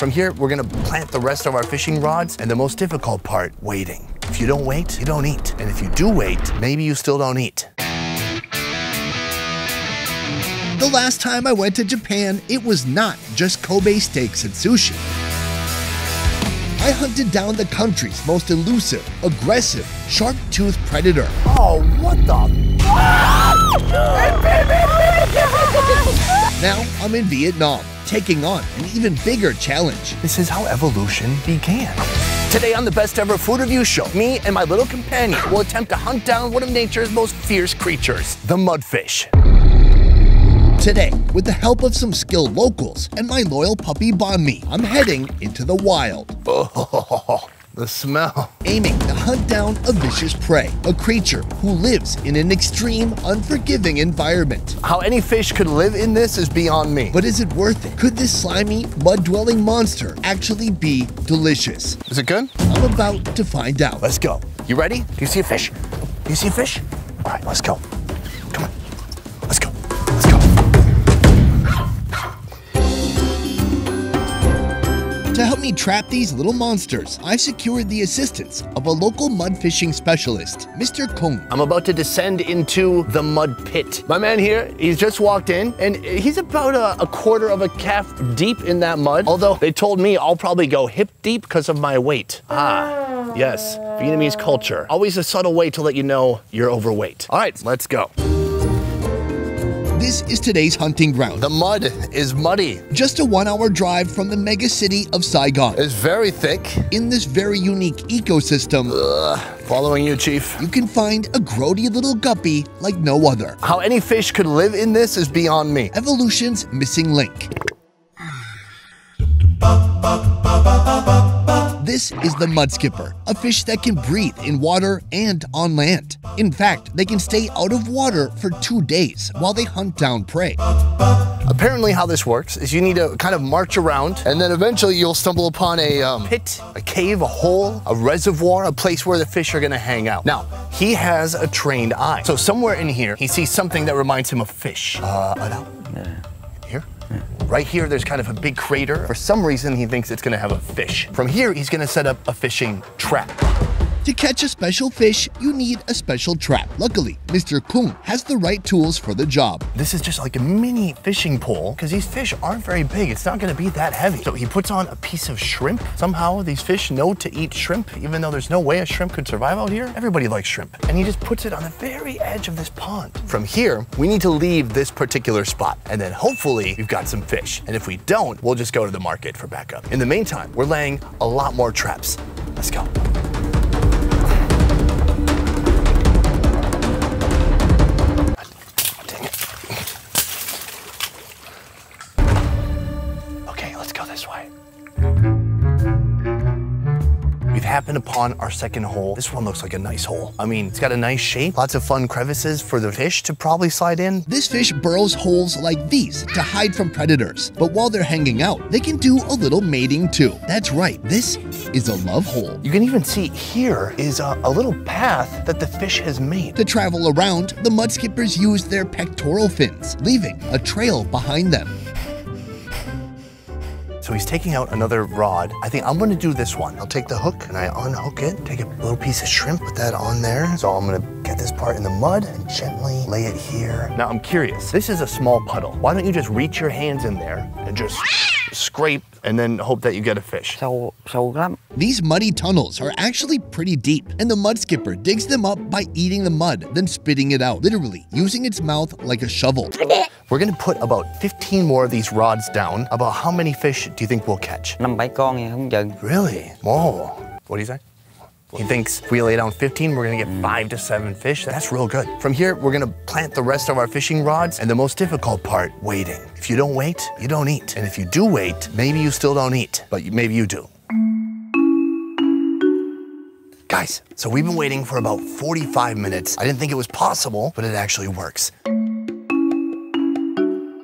From here, we're gonna plant the rest of our fishing rods, and the most difficult part, waiting. If you don't wait, you don't eat. And if you do wait, maybe you still don't eat. The last time I went to Japan, it was not just Kobe steaks and sushi. I hunted down the country's most elusive, aggressive, sharp-toothed predator. Oh, what the? Now I'm in Vietnam, taking on an even bigger challenge. This is how evolution began. Today on the Best Ever Food Review Show, me and my little companion will attempt to hunt down one of nature's most fierce creatures, the mudfish. Today, with the help of some skilled locals and my loyal puppy Bonmi, I'm heading into the wild. The smell. Aiming to hunt down a vicious prey, a creature who lives in an extreme, unforgiving environment. How any fish could live in this is beyond me. But is it worth it? Could this slimy, mud-dwelling monster actually be delicious? Is it good? I'm about to find out. Let's go. You ready? Do you see a fish? Do you see a fish? All right, let's go. To trap these little monsters, I've secured the assistance of a local mud fishing specialist, Mr. Cuong. I'm about to descend into the mud pit. My man here, he's just walked in and he's about a, a quarter of a calf deep in that mud. Although they told me I'll probably go hip deep because of my weight. Ah, yes, Vietnamese culture. Always a subtle way to let you know you're overweight. All right, let's go. This is today's hunting ground. The mud is muddy. Just a one hour drive from the mega city of Saigon. It's very thick. In this very unique ecosystem, Ugh, following you, Chief. you can find a grody little guppy like no other. How any fish could live in this is beyond me. Evolution's missing link. This is the mudskipper, a fish that can breathe in water and on land. In fact, they can stay out of water for two days while they hunt down prey. Apparently, how this works is you need to kind of march around, and then eventually you'll stumble upon a um, pit, a cave, a hole, a reservoir, a place where the fish are gonna hang out. Now, he has a trained eye. So somewhere in here, he sees something that reminds him of fish. Uh, Adel? Here? Right here, there's kind of a big crater. For some reason, he thinks it's gonna have a fish. From here, he's gonna set up a fishing trap. To catch a special fish, you need a special trap. Luckily, Mr. Cuong has the right tools for the job. This is just like a mini fishing pole because these fish aren't very big. It's not going to be that heavy. So he puts on a piece of shrimp. Somehow these fish know to eat shrimp, even though there's no way a shrimp could survive out here. Everybody likes shrimp. And he just puts it on the very edge of this pond. From here, we need to leave this particular spot. And then hopefully we've got some fish. And if we don't, we'll just go to the market for backup. In the meantime, we're laying a lot more traps. Let's go. We've upon our second hole. This one looks like a nice hole. I mean, it's got a nice shape, lots of fun crevices for the fish to probably slide in. This fish burrows holes like these to hide from predators. But while they're hanging out, they can do a little mating too. That's right, this is a love hole. You can even see here is a, a little path that the fish has made. To travel around, the mud skippers use their pectoral fins, leaving a trail behind them. So he's taking out another rod. I think I'm gonna do this one. I'll take the hook and I unhook it, take a little piece of shrimp, put that on there. So I'm gonna get this part in the mud and gently lay it here. Now I'm curious, this is a small puddle. Why don't you just reach your hands in there and just scrape and then hope that you get a fish? So, sâu lắm These muddy tunnels are actually pretty deep, and the mud skipper digs them up by eating the mud, then spitting it out, literally using its mouth like a shovel. We're gonna put about 15 more of these rods down. About how many fish do you think we'll catch? năm bảy con nha không chừng Really? Whoa. What do you say? He thinks if we lay down 15, we're gonna get mm. five to seven fish. That's real good. From here, we're gonna plant the rest of our fishing rods, and the most difficult part, waiting. If you don't wait, you don't eat. And if you do wait, maybe you still don't eat, but maybe you do. Guys, so we've been waiting for about 45 minutes. I didn't think it was possible, but it actually works.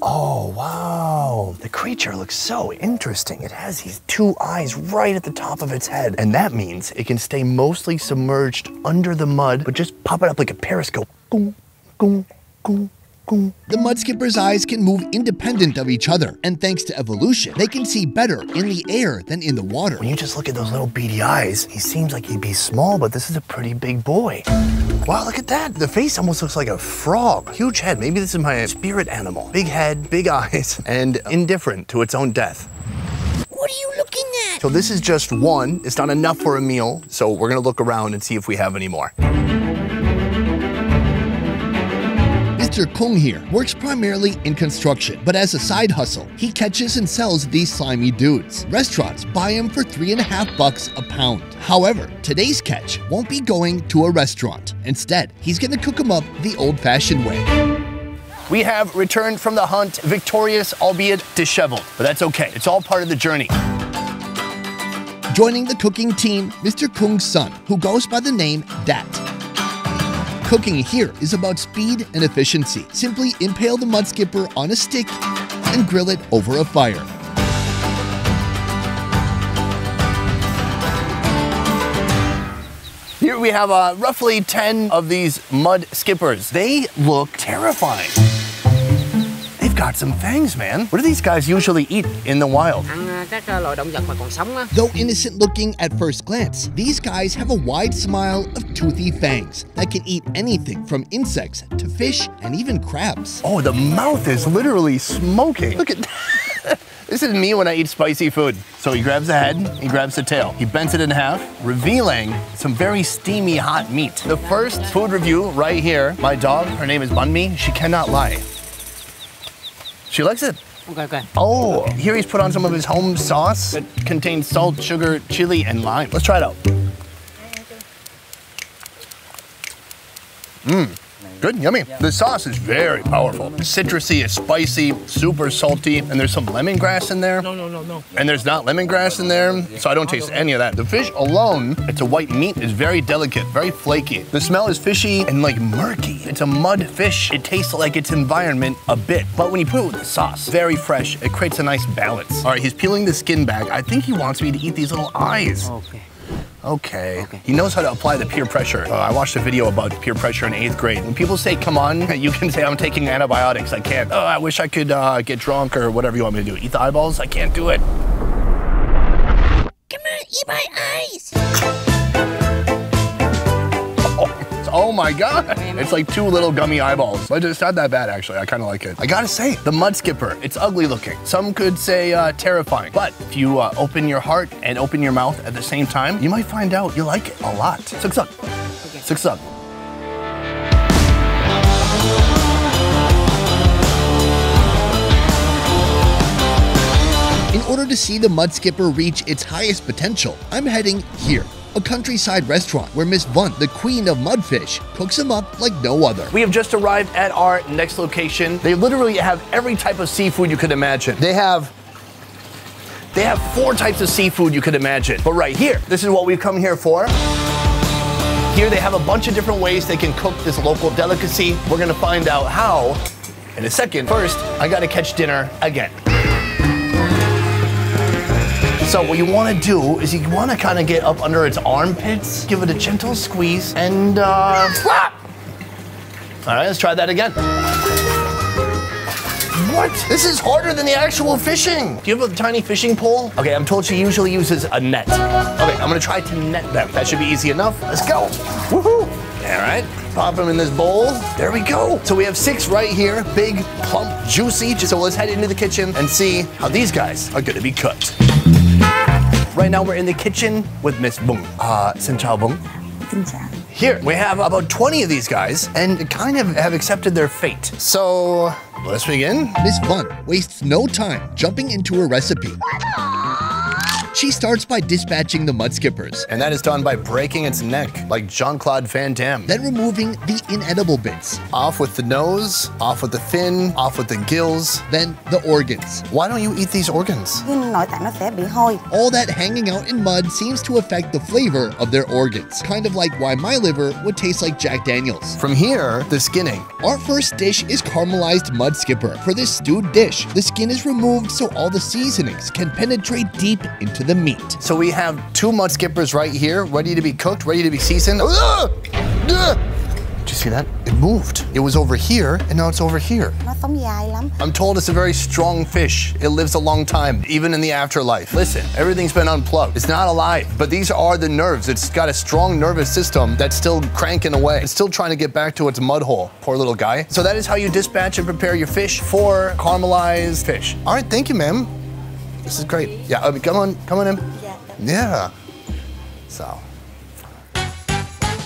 Oh, wow. Oh, the creature looks so interesting. It has these two eyes right at the top of its head. And that means it can stay mostly submerged under the mud, but just pop it up like a periscope. Goom, goom, goom, The mudskipper's eyes can move independent of each other, and thanks to evolution, they can see better in the air than in the water. When you just look at those little beady eyes, he seems like he'd be small, but this is a pretty big boy. Wow, look at that. The face almost looks like a frog. Huge head. Maybe this is my spirit animal. Big head, big eyes, and indifferent to its own death. What are you looking at? So this is just one. It's not enough for a meal. So we're gonna look around and see if we have any more. Mr. Cuong here works primarily in construction, but as a side hustle, he catches and sells these slimy dudes. Restaurants buy him for three and a half bucks a pound. However, today's catch won't be going to a restaurant. Instead, he's gonna cook him up the old-fashioned way. We have returned from the hunt victorious, albeit disheveled. But that's okay. It's all part of the journey. Joining the cooking team, Mr. Cuong's son, who goes by the name Dat. Cooking here is about speed and efficiency. Simply impale the mud skipper on a stick and grill it over a fire. Here we have uh, roughly 10 of these mud skippers. They look terrifying. They've got some fangs, man. What do these guys usually eat in the wild? ăn các loài động vật mà còn sống Though innocent looking at first glance, these guys have a wide smile of toothy fangs that can eat anything from insects to fish and even crabs. Oh, the mouth is literally smoking. Look at This is me when I eat spicy food. So he grabs the head, he grabs the tail, he bends it in half, revealing some very steamy hot meat. The first food review right here, my dog, her name is Bunmi, she cannot lie. She likes it. ok ok Oh, here he's put on some of his home sauce that contains salt, sugar, chili, and lime. Let's try it out. Mmm, good, yummy. The sauce is very powerful. Citrusy, it's spicy, super salty, and there's some lemongrass in there. no no no no And there's not lemongrass in there, so I don't taste any of that. The fish alone, it's a white meat, is very delicate, very flaky. The smell is fishy and like murky. It's a mud fish. It tastes like its environment a bit, but when you put it with the sauce, very fresh, it creates a nice balance. All right, he's peeling the skin back. I think he wants me to eat these little eyes. ok Okay. He knows how to apply the peer pressure. Uh, I watched a video about peer pressure in eighth grade. When people say, come on, you can say, I'm taking antibiotics. I can't. Oh, I wish I could uh, get drunk or whatever you want me to do. Eat the eyeballs? I can't do it. Come on, eat my eyes! My god! It's like two little gummy eyeballs. But it's not that bad actually. I kind of like it. I gotta say, the mud skipper. It's ugly looking. Some could say uh, terrifying. But if you uh, open your heart and open your mouth at the same time, you might find out you like it a lot. Suck Suck Suck In order to see the mud skipper reach its highest potential, I'm heading here. A countryside restaurant where Miss Bunt, the queen of mudfish, cooks them up like no other. We have just arrived at our next location. They literally have every type of seafood you could imagine. They have they have four types of seafood you could imagine. But right here, this is what we've come here for. Here they have a bunch of different ways they can cook this local delicacy. We're gonna find out how in a second. First, I gotta catch dinner again. So what you want to do is you want to kind of get up under its armpits, give it a gentle squeeze, and uh, flap. All right, let's try that again. What? This is harder than the actual fishing. Do you have a tiny fishing pole? Okay, I'm told she usually uses a net. Okay, I'm gonna try to net them. That should be easy enough. Let's go. Woohoo! All right, pop them in this bowl. There we go. So we have six right here, big, plump, juicy. So let's head into the kitchen and see how these guys are gonna be cooked. Right now we're in the kitchen with Miss Bung. Uh, Xin chào Bung. Xin chào. Here, we have about 20 of these guys and kind of have accepted their fate. So, let's begin. Miss Bunt wastes no time jumping into a recipe. She starts by dispatching the mud skippers, And that is done by breaking its neck, like Jean Claude Van Damme. then removing the inedible bits, off with the nose, off with the fin, off with the gills. then the organs. Why don't you eat these organs? Cái nội tạng nó sẽ bị hôi. All that hanging out in mud seems to affect the flavor of their organs, kind of like why my liver would taste like Jack Daniels. From here, the skinning. Our first dish is caramelized mud skipper. For this stewed dish, the skin is removed so all the seasonings can penetrate deep into the meat. So we have two mud skippers right here, ready to be cooked, ready to be seasoned. Ugh! Ugh! Did you see that? It moved. It was over here, and now it's over here. I'm told it's a very strong fish. It lives a long time, even in the afterlife. Listen, everything's been unplugged. It's not alive, but these are the nerves. It's got a strong nervous system that's still cranking away. It's still trying to get back to its mud hole. Poor little guy. So that is how you dispatch and prepare your fish for caramelized fish. All right, thank you, ma'am. This is great. Yeah, uh, come on, come on in. Yeah. So.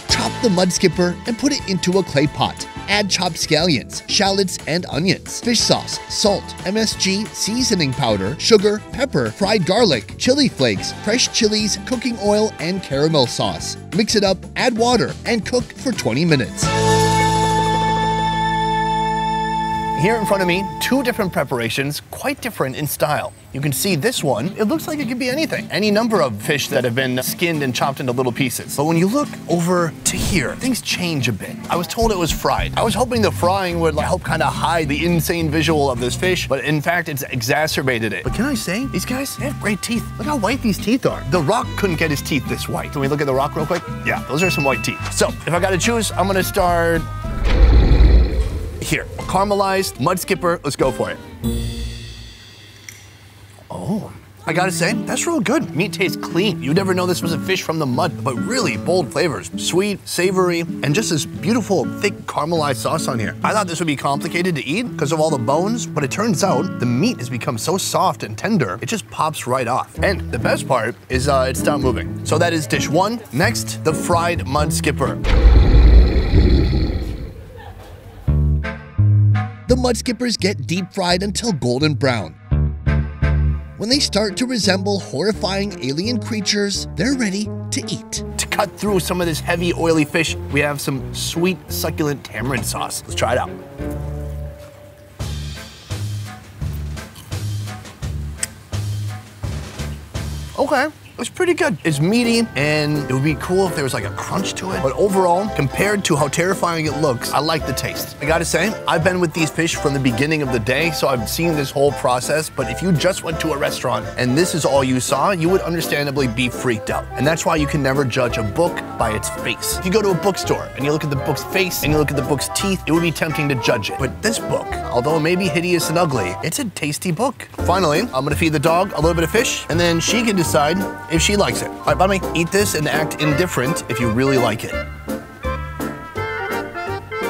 Chop the mud skipper and put it into a clay pot. Add chopped scallions, shallots, and onions, fish sauce, salt, MSG, seasoning powder, sugar, pepper, fried garlic, chili flakes, fresh chilies, cooking oil, and caramel sauce. Mix it up, add water, and cook for 20 minutes. Here in front of me, two different preparations, quite different in style. You can see this one, it looks like it could be anything. Any number of fish that have been skinned and chopped into little pieces. But when you look over to here, things change a bit. I was told it was fried. I was hoping the frying would like, help kind of hide the insane visual of this fish, but in fact, it's exacerbated it. But can I say, these guys, have great teeth. Look how white these teeth are. The Rock couldn't get his teeth this white. Can we look at The Rock real quick? Yeah, those are some white teeth. So if I gotta choose, I'm gonna start here, caramelized mud skipper. Let's go for it. Oh, I gotta say, that's real good. Meat tastes clean. You'd never know this was a fish from the mud, but really bold flavors. Sweet, savory, and just this beautiful, thick caramelized sauce on here. I thought this would be complicated to eat because of all the bones, but it turns out the meat has become so soft and tender, it just pops right off. And the best part is uh, it's not moving. So that is dish one. Next, the fried mud skipper. The mud skippers get deep fried until golden brown. When they start to resemble horrifying alien creatures, they're ready to eat. To cut through some of this heavy, oily fish, we have some sweet, succulent tamarind sauce. Let's try it out. Okay. It's pretty good. It's meaty, and it would be cool if there was like a crunch to it. But overall, compared to how terrifying it looks, I like the taste. I gotta say, I've been with these fish from the beginning of the day, so I've seen this whole process. But if you just went to a restaurant and this is all you saw, you would understandably be freaked out. And that's why you can never judge a book by its face. If you go to a bookstore and you look at the book's face and you look at the book's teeth, it would be tempting to judge it. But this book, although it may be hideous and ugly, it's a tasty book. Finally, I'm gonna feed the dog a little bit of fish, and then she can decide if she likes it. All right, Bonnie, eat this and act indifferent if you really like it.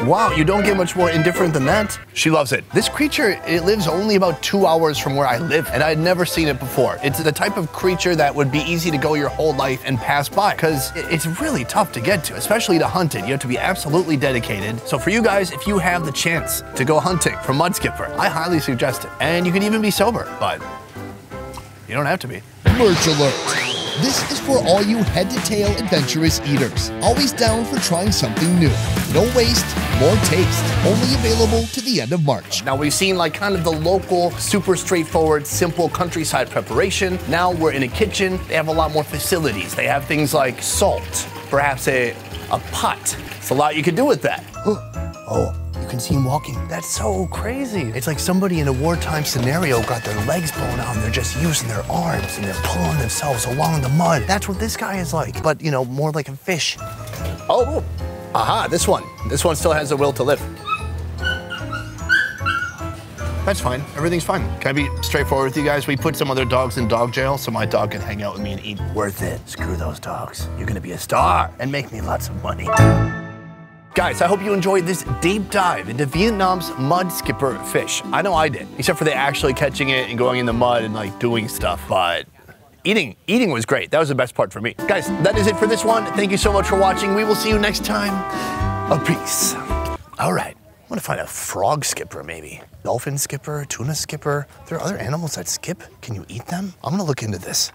Wow, you don't get much more indifferent than that. She loves it. This creature, it lives only about two hours from where I live, and I had never seen it before. It's the type of creature that would be easy to go your whole life and pass by, because it's really tough to get to, especially to hunt it. You have to be absolutely dedicated. So for you guys, if you have the chance to go hunting for Mudskipper, I highly suggest it. And you can even be sober, but you don't have to be. Merch alert! This is for all you head to tail adventurous eaters. Always down for trying something new. No waste, more taste. Only available to the end of March. Now we've seen like kind of the local, super straightforward, simple countryside preparation. Now we're in a kitchen. They have a lot more facilities. They have things like salt, perhaps a, a pot. It's a lot you could do with that. Oh, you can see him walking. That's so crazy. It's like somebody in a wartime scenario got their legs blown out and they're just using their arms and they're pulling themselves along the mud. That's what this guy is like, but you know, more like a fish. Oh, aha, this one. This one still has a will to live. That's fine. Everything's fine. Can I be straightforward with you guys? We put some other dogs in dog jail so my dog can hang out with me and eat. Worth it. Screw those dogs. You're gonna be a star and make me lots of money. Guys, I hope you enjoyed this deep dive into Vietnam's mud skipper fish. I know I did, except for the actually catching it and going in the mud and like doing stuff, but eating, eating was great. That was the best part for me. Guys, that is it for this one. Thank you so much for watching. We will see you next time. A peace. All right. I'm gonna find a frog skipper, maybe. Dolphin skipper, tuna skipper. There are other animals that skip. Can you eat them? I'm gonna look into this.